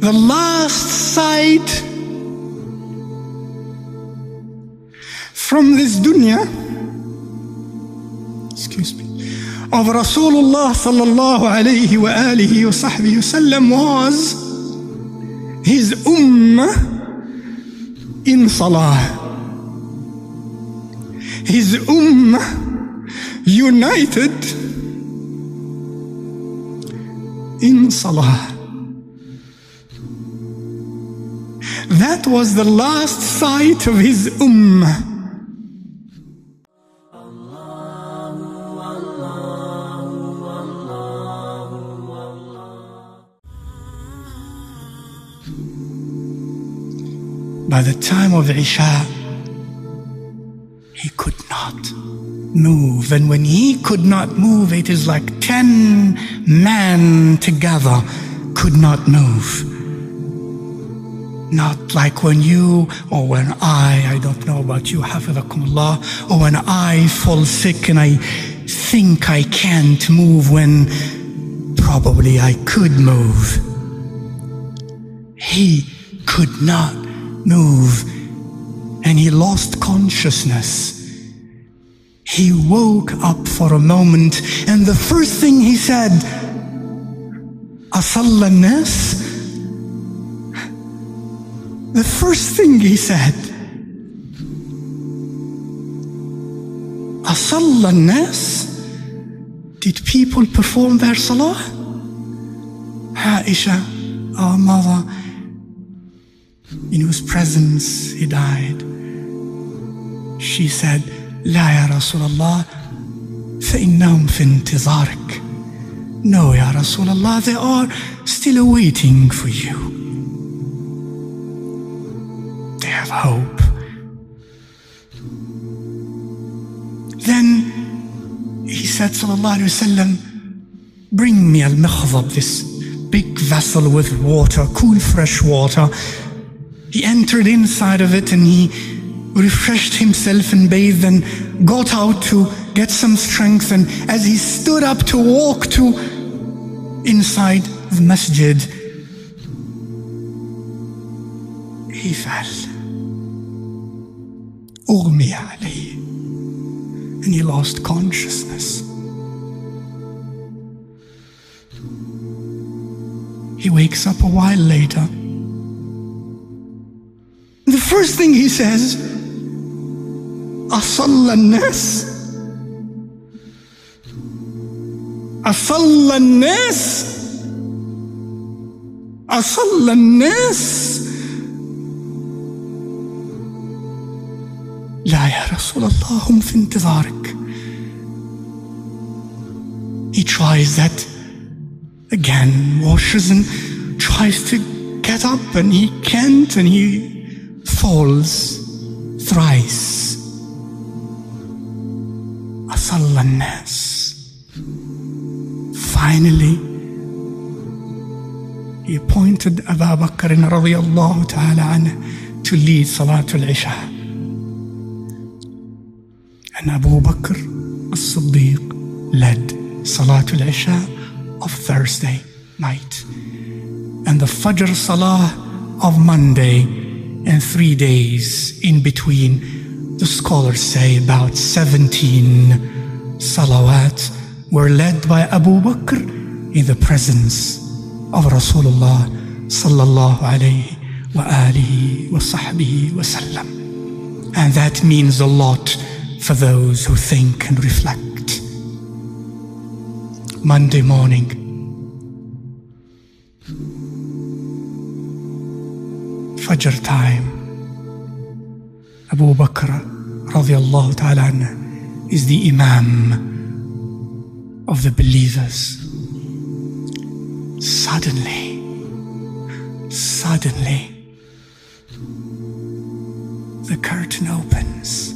The last sight from this dunya, excuse me, of Rasulullah sallallahu alayhi wa alihi wa sahbihi wasallam was his ummah in salah. His ummah united in salah. That was the last sight of his ummah. By the time of Isha, he could not move. And when he could not move, it is like 10 men together could not move. Not like when you or when I, I don't know about you, Hafizakumullah, or when I fall sick and I think I can't move when probably I could move. He could not move and he lost consciousness. He woke up for a moment and the first thing he said, Asalla nas? The first thing he said, Asalla nas? Did people perform their salah? Aisha, our mother, in whose presence he died, she said, لا يا رسول الله فإنهم في انتظارك. No, Ya Rasulullah, they are still waiting for you. They have hope. Then he said, Sallallahu Alaihi Wasallam, bring me al-mikhdab, this big vessel with water, cool fresh water. He entered inside of it and he refreshed himself and bathed and got out to get some strength. And as he stood up to walk to inside the masjid, he fell. أغمي عليه. And he lost consciousness. He wakes up a while later. The first thing he says, أصلى الناس أصلى الناس أصلى الناس لا يا رسول الله هم في انتظارك He tries that again, washes and tries to get up and he can't and he falls thrice. أصلى الناس Finally, he appointed Abu Bakr radiallahu ta'ala anhu to lead Salatul Isha. And Abu Bakr as-Siddiq led Salatul Isha of Thursday night. And the Fajr Salah of Monday and three days in between. the scholars say about 17 salawat were led by Abu Bakr in the presence of Rasulullah sallallahu alayhi wa alihi wa sahbihi wa sallam. And that means a lot for those who think and reflect. Monday morning, Fajr time, Abu Bakr radiallahu ta'ala is the Imam of the believers. Suddenly, suddenly, the curtain opens.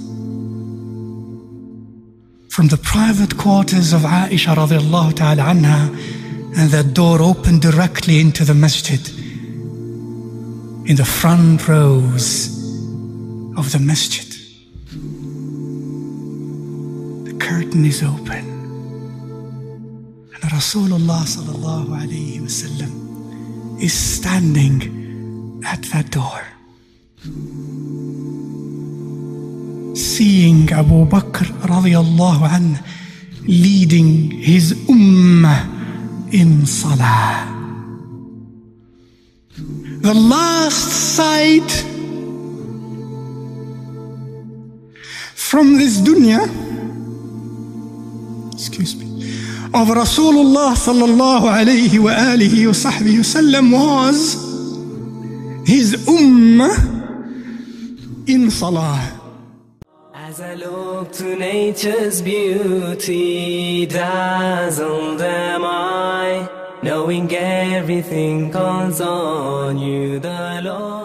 From the private quarters of Aisha radiallahu ta'ala anha, and that door opened directly into the masjid. In the front rows of the masjid the curtain is open. And Rasulullah sallallahu wasallam is standing at that door. Seeing Abu Bakr radiallahu anhu leading his ummah in salah. The last sight from this dunya, excuse me, of Rasulullah sallallahu alayhi wa alihi wa sahbihi wasallam was his ummah in salah. As I look to nature's beauty, dazzled am I, knowing everything calls on you, the Lord.